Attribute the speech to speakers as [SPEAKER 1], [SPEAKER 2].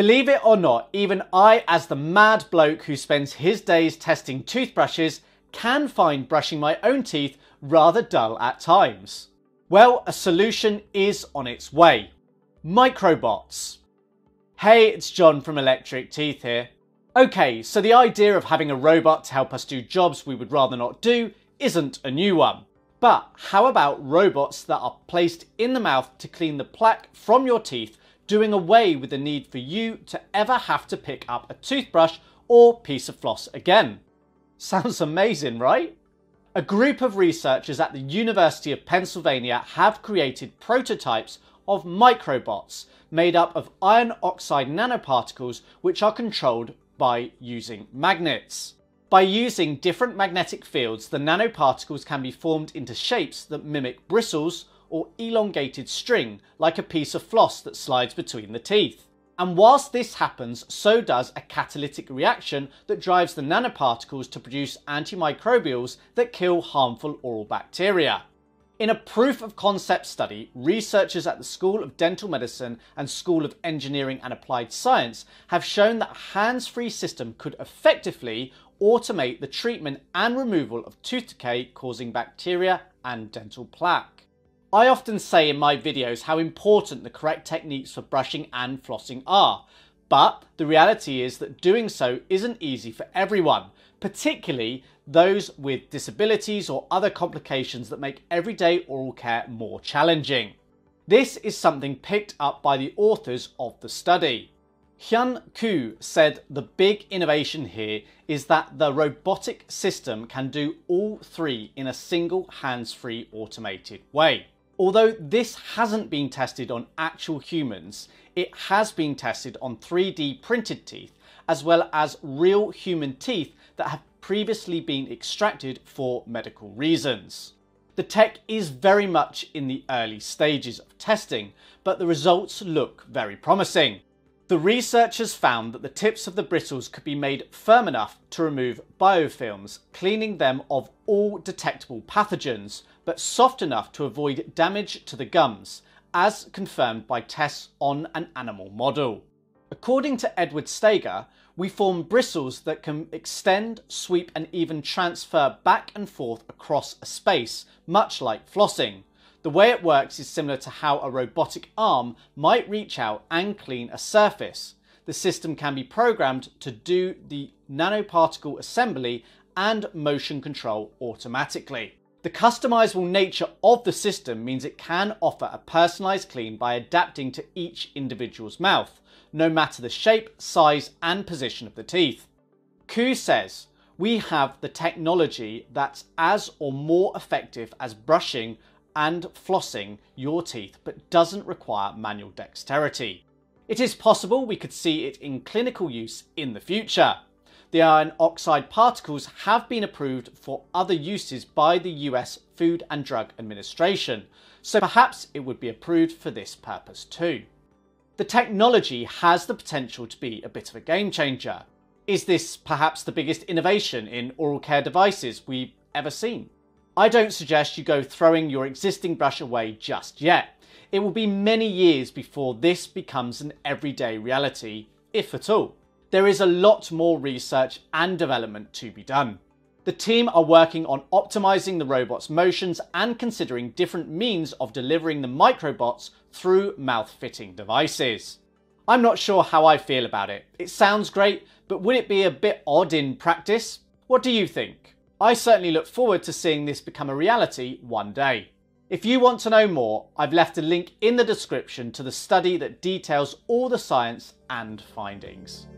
[SPEAKER 1] Believe it or not, even I, as the mad bloke who spends his days testing toothbrushes, can find brushing my own teeth rather dull at times. Well, a solution is on its way. Microbots. Hey, it's Jon from Electric Teeth here. Okay, so the idea of having a robot to help us do jobs we would rather not do isn't a new one. But how about robots that are placed in the mouth to clean the plaque from your teeth, doing away with the need for you to ever have to pick up a toothbrush or piece of floss again? Sounds amazing, right? A group of researchers at the University of Pennsylvania have created prototypes of microbots made up of iron oxide nanoparticles which are controlled by using magnets. By using different magnetic fields, the nanoparticles can be formed into shapes that mimic bristles or elongated string, like a piece of floss that slides between the teeth. And whilst this happens, so does a catalytic reaction that drives the nanoparticles to produce antimicrobials that kill harmful oral bacteria. In a proof of concept study, researchers at the School of Dental Medicine and School of Engineering and Applied Science have shown that a hands-free system could effectively automate the treatment and removal of tooth decay causing bacteria and dental plaque. I often say in my videos how important the correct techniques for brushing and flossing are, but the reality is that doing so isn't easy for everyone, particularly those with disabilities or other complications that make everyday oral care more challenging. This is something picked up by the authors of the study. Hyun Koo said the big innovation here is that the robotic system can do all three in a single hands-free automated way. Although this hasn't been tested on actual humans, it has been tested on 3D printed teeth as well as real human teeth that have previously been extracted for medical reasons. The tech is very much in the early stages of testing, but the results look very promising. The researchers found that the tips of the bristles could be made firm enough to remove biofilms, cleaning them of all detectable pathogens, but soft enough to avoid damage to the gums, as confirmed by tests on an animal model. According to Edward Steager, we form bristles that can extend, sweep, and even transfer back and forth across a space, much like flossing. The way it works is similar to how a robotic arm might reach out and clean a surface. The system can be programmed to do the nanoparticle assembly and motion control automatically. The customizable nature of the system means it can offer a personalized clean by adapting to each individual's mouth, no matter the shape, size, and position of the teeth. Koo says, we have the technology that's as or more effective as brushing and flossing your teeth but doesn't require manual dexterity. It is possible we could see it in clinical use in the future. The iron oxide particles have been approved for other uses by the US Food and Drug Administration, so perhaps it would be approved for this purpose too. The technology has the potential to be a bit of a game changer. Is this perhaps the biggest innovation in oral care devices we've ever seen? I don't suggest you go throwing your existing brush away just yet. It will be many years before this becomes an everyday reality, if at all. There is a lot more research and development to be done. The team are working on optimizing the robot's motions and considering different means of delivering the microbots through mouth-fitting devices. I'm not sure how I feel about it. It sounds great, but would it be a bit odd in practice? What do you think? I certainly look forward to seeing this become a reality one day. If you want to know more, I've left a link in the description to the study that details all the science and findings.